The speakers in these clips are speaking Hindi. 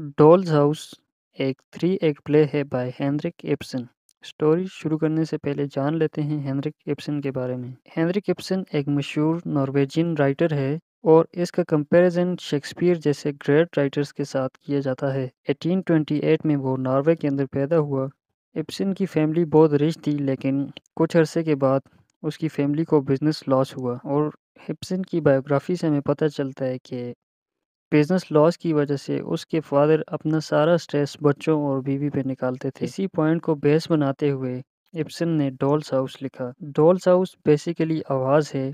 डॉल्स हाउस एक थ्री एक्ट प्ले है बाय हेनरिक इब्सन स्टोरी शुरू करने से पहले जान लेते हैं हेनरिक इब्सन के बारे में। हेनरिक एप्सन एक मशहूर नॉर्वेजियन राइटर है और इसका कंपैरिजन शेक्सपियर जैसे ग्रेट राइटर्स के साथ किया जाता है। 1828 में वो नॉर्वे के अंदर पैदा हुआ। एप्सन की फैमिली बहुत रिच थी, लेकिन कुछ अरसे के बाद उसकी फैमिली को बिज़नेस लॉस हुआ और हिप्सन की बायोग्राफी से हमें पता चलता है कि बिज़नेस लॉस की वजह से उसके फादर अपना सारा स्ट्रेस बच्चों और बीवी पे निकालते थे। इसी पॉइंट को बेस बनाते हुए इब्सन ने डॉल्स हाउस लिखा। डॉल्स हाउस बेसिकली आवाज़ है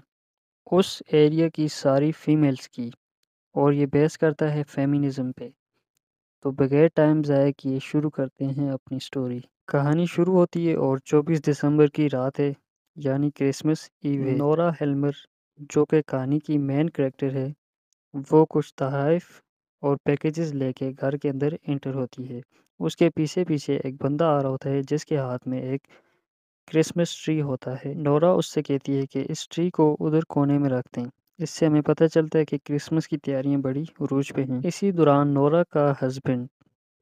उस एरिया की सारी फीमेल्स की और ये बेस करता है फेमिनिज्म पे। तो बगैर टाइम ज़ाया किए शुरू करते हैं अपनी स्टोरी। कहानी शुरू होती है और 24 दिसंबर की रात है, यानी क्रिसमस ईव है। नोरा हेल्मर, जो कि कहानी की मेन करेक्टर है वो कुछ तहफ़ और पैकेजेस लेके घर के अंदर एंटर होती है। उसके पीछे पीछे एक बंदा आ रहा होता है, जिसके हाथ में एक क्रिसमस ट्री होता है। नोरा उससे कहती है कि इस ट्री को उधर कोने में रख दें। इससे हमें पता चलता है कि क्रिसमस की तैयारियाँ बड़ी उरूज पे हैं। इसी दौरान नोरा का हस्बैंड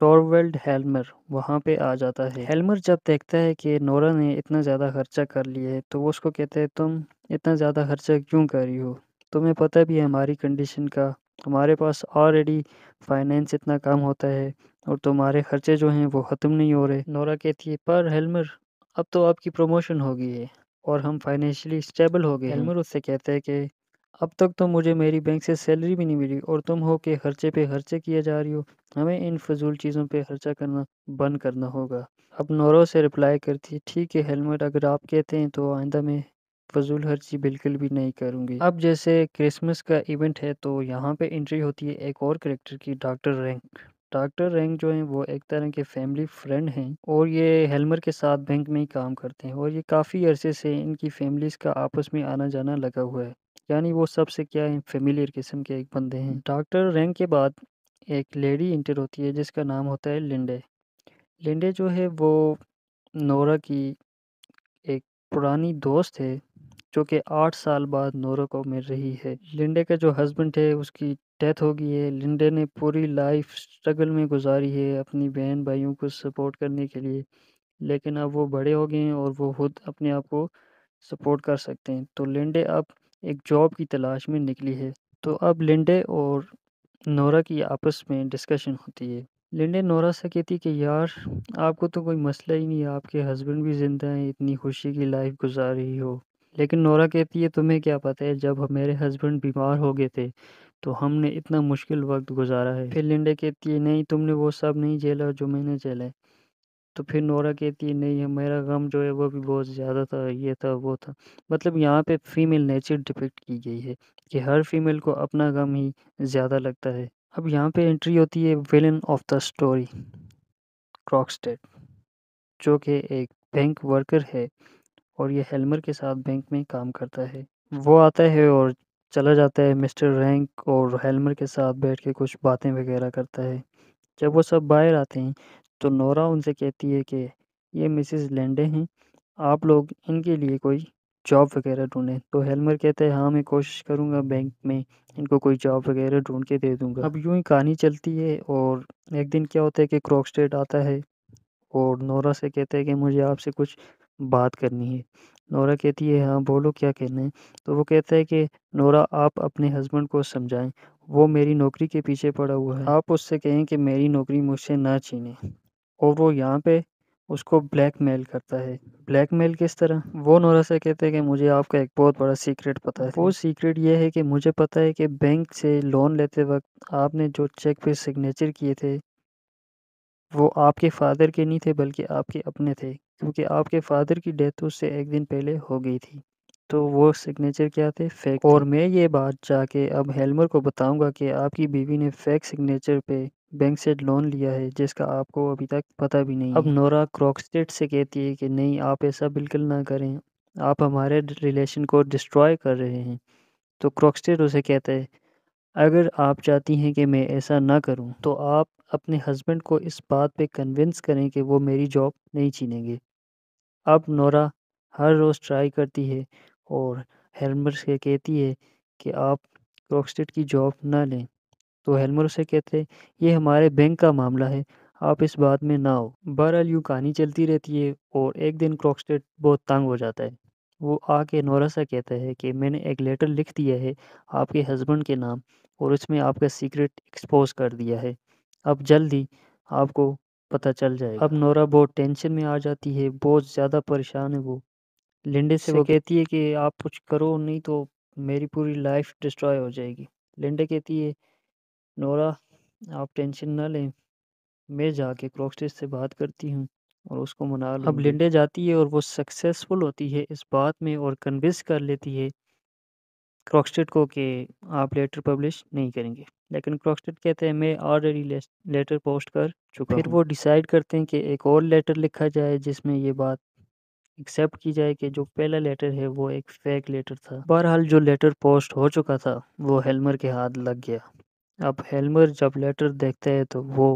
टॉरवेल्ड हेल्मर वहाँ पे आ जाता है। हेल्मर जब देखता है कि नोरा ने इतना ज़्यादा खर्चा कर लिया है तो वो उसको कहता है, तुम इतना ज़्यादा खर्चा क्यों कर रही हो? तुम्हें पता भी है हमारी कंडीशन का। हमारे पास ऑलरेडी फाइनेंस इतना काम होता है और तुम्हारे खर्चे जो हैं वो ख़त्म नहीं हो रहे। नोरा कहती है, पर हेलमर, अब तो आपकी प्रमोशन हो गई है और हम फाइनेंशियली स्टेबल हो गए हेल्मर उससे कहते हैं कि, अब तक तो मुझे मेरी बैंक से सैलरी भी नहीं मिली और तुम हो के खर्चे पे खर्चे किए जा रही हो। हमें इन फजूल चीज़ों पे खर्चा करना, बंद करना होगा। अब नोरो से रिप्लाई करती ठीक है हेलमेट अगर आप कहते हैं तो आइंदा में फजूल खर्ची बिल्कुल भी नहीं करूँगी। अब जैसे क्रिसमस का इवेंट है तो यहाँ पे एंट्री होती है एक और करेक्टर की, डॉक्टर रैंक। डॉक्टर रैंक जो है, वो एक तरह के फैमिली फ्रेंड हैं और ये हेलमर के साथ बैंक में ही काम करते हैं और ये काफ़ी अरसे से इनकी फैमिलीज़ का आपस में आना जाना लगा हुआ है। यानी वो सबसे क्या है, फेमिलियर किस्म के एक बंदे हैं। डॉक्टर रैंक के बाद एक लेडी इंटर होती है, जिसका नाम होता है लिंडे। लिंडे जो है, वो नोरा की एक पुरानी दोस्त है। जो कि आठ साल बाद नोरा को मिल रही है। लिंडे का जो हस्बैंड है उसकी डेथ हो गई है। लिंडे ने पूरी लाइफ स्ट्रगल में गुजारी है अपनी बहन भाइयों को सपोर्ट करने के लिए। लेकिन अब वो बड़े हो गए हैं और वो खुद अपने आप को सपोर्ट कर सकते हैं। तो लिंडे अब एक जॉब की तलाश में निकली है। तो अब लिंडे और नोरा की आपस में डिस्कशन होती है। लिंडे, नोरा से कहती कि, यार, आपको तो कोई मसला ही नहीं आपके हस्बैंड भी ज़िंदा हैं, इतनी खुशी की लाइफ गुजार रही हो। लेकिन नोरा कहती है, तुम्हें क्या पता है, जब मेरे हस्बैंड बीमार हो गए थे तो हमने इतना मुश्किल वक्त गुजारा है। फिर लिंडे कहती है, नहीं, तुमने वो सब नहीं झेला जो मैंने झेला है। तो फिर नोरा कहती है, नहीं मेरा गम जो है, वो भी बहुत ज़्यादा था, ये था, वो था। मतलब यहाँ पे फीमेल नेचर डिपिक्ट की गई है कि हर फीमेल को अपना गम ही ज़्यादा लगता है। अब यहाँ पे एंट्री होती है villain of the story Krogstad जो कि एक बैंक वर्कर है। और ये हेलमर के साथ बैंक में काम करता है। वो आता है और चला जाता है मिस्टर रैंक और हेलमर के साथ बैठ के कुछ बातें वगैरह करता है। जब वो सब बाहर आते हैं तो नोरा उनसे कहती है कि, ये मिसेस लेंडे हैं, आप लोग इनके लिए कोई जॉब वगैरह ढूंढें। तो हेलमर कहता है हाँ मैं कोशिश करूँगा बैंक में इनको कोई जॉब वगैरह ढूंढ के दे दूँगा। अब यूँ ही कहानी चलती है और एक दिन क्या होता है कि क्रॉकस्टेट आता है और नोरा से कहता है कि, मुझे आपसे कुछ बात करनी है। नोरा कहती है हाँ बोलो क्या कहना है? तो वो कहता है कि, नोरा, आप अपने हस्बैंड को समझाएँ। वो मेरी नौकरी के पीछे पड़ा हुआ है। आप उससे कहें कि मेरी नौकरी मुझसे ना छीने। और वो यहाँ पे उसको ब्लैकमेल करता है। ब्लैकमेल किस तरह? वो नोरा से कहते हैं कि, मुझे आपका एक बहुत बड़ा सीक्रेट पता है। वो सीक्रेट ये है कि मुझे पता है कि बैंक से लोन लेते वक्त आपने जो चेक पे सिग्नेचर किए थे, वो आपके फादर के नहीं थे, बल्कि आपके अपने थे। क्योंकि आपके फादर की डेथ उससे एक दिन पहले हो गई थी। तो वो सिग्नेचर क्या थे? फेक और मैं ये बात जाके अब हेलमर को बताऊँगा कि आपकी बीवी ने फेक सिग्नेचर पे बैंक से लोन लिया है जिसका आपको अभी तक पता भी नहीं अब नोरा क्रॉकस्टेट से कहती है कि नहीं आप ऐसा बिल्कुल ना करें। आप हमारे रिलेशन को डिस्ट्रॉय कर रहे हैं। तो क्रॉकस्टेट उसे कहता है अगर आप चाहती हैं कि मैं ऐसा ना करूँ तो आप अपने हस्बैंड को इस बात पे कन्विंस करें कि वो मेरी जॉब नहीं छीनेंगे। अब नोरा हर रोज़ ट्राई करती है और हेलमर से कहती है कि आप क्रॉकस्टेट की जॉब ना लें। तो हेलमर उसे कहते हैं, ये हमारे बैंक का मामला है, आप इस बात में ना हो बहरहाल यूँ कहानी चलती रहती है और एक दिन क्रॉकस्टेड बहुत तंग हो जाता है। वो आके नोरा से कहता है कि मैंने एक लेटर लिख दिया है आपके हस्बैंड के नाम। और उसमें आपका सीक्रेट एक्सपोज कर दिया है। अब जल्द ही आपको पता चल जाएगा। अब नोरा बहुत टेंशन में आ जाती है बहुत ज़्यादा परेशान है वो। लिंडे से वो कहती है कि आप कुछ करो नहीं तो मेरी पूरी लाइफ डिस्ट्रॉय हो जाएगी। लिंडे कहती है नोरा आप टेंशन ना लें मैं जाके क्रॉकस्टेज से बात करती हूँ और उसको मना अब लिंडे जाती है और वो सक्सेसफुल होती है इस बात में और कन्विंस कर लेती है क्रॉकस्टेड को कि आप लेटर पब्लिश नहीं करेंगे। लेकिन क्रॉकस्टेड कहते हैं मैं ऑलरेडी लेटर पोस्ट कर चुका फिर वो डिसाइड करते हैं कि एक और लेटर लिखा जाए जिसमें ये बात एक्सेप्ट की जाए कि जो पहला लेटर है वो एक फेक लेटर था। बहरहाल जो लेटर पोस्ट हो चुका था वो हेलमर के हाथ लग गया। अब हेलमर जब लेटर देखता है तो वो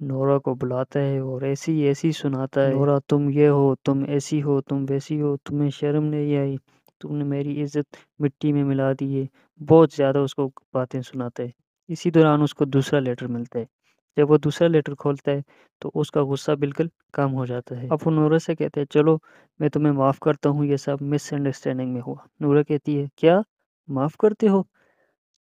नोरा को बुलाता है और ऐसी ऐसी सुनाता है नोरा तुम ये हो तुम ऐसी हो तुम वैसी हो तुम्हें शर्म नहीं आई? तुमने मेरी इज़्ज़त मिट्टी में मिला दी है। बहुत ज़्यादा उसको बातें सुनाता है। इसी दौरान उसको दूसरा लेटर मिलता है। जब वो दूसरा लेटर खोलता है तो उसका गुस्सा बिल्कुल कम हो जाता है। अब वो नूरा से कहते हैं, चलो, मैं तुम्हें माफ़ करता हूँ, ये सब मिसअंडरस्टैंडिंग में हुआ। नूरा कहती है, क्या? माफ़ करते हो?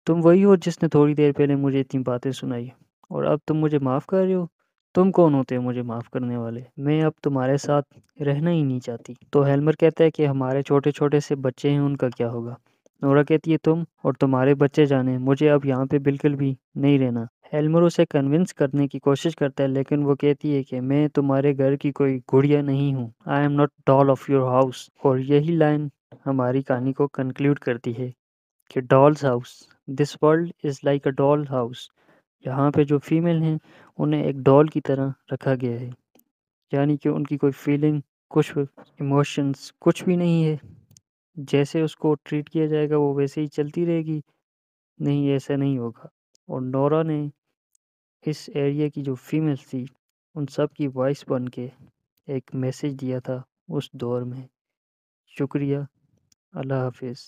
तुम वही हो जिसने थोड़ी देर पहले मुझे इतनी बातें सुनाई और अब तुम मुझे माफ़ कर रहे हो? तुम कौन होते हो मुझे माफ़ करने वाले? मैं अब तुम्हारे साथ रहना ही नहीं चाहती। तो हेलमर कहता है कि हमारे छोटे छोटे से बच्चे हैं, उनका क्या होगा? नोरा कहती है, तुम और तुम्हारे बच्चे जाने, मुझे अब यहाँ पे बिल्कुल भी नहीं रहना। हेलमर उसे कन्विंस करने की कोशिश करता है, लेकिन वो कहती है कि मैं तुम्हारे घर की कोई गुड़िया नहीं हूँ। I am not doll of your house और यही लाइन हमारी कहानी को कंक्लूड करती है कि doll's house this world is like a doll house यहाँ पे जो फीमेल हैं, उन्हें एक डॉल की तरह रखा गया है। यानी कि उनकी कोई फीलिंग, कुछ इमोशंस, कुछ भी नहीं है। जैसे उसको ट्रीट किया जाएगा, वो वैसे ही चलती रहेगी। नहीं, ऐसा नहीं होगा। और नोरा ने इस एरिया की जो फीमेल थी, उन सब की वॉइस बन के एक मैसेज दिया था उस दौर में। शुक्रिया। अल्लाह हाफिज़।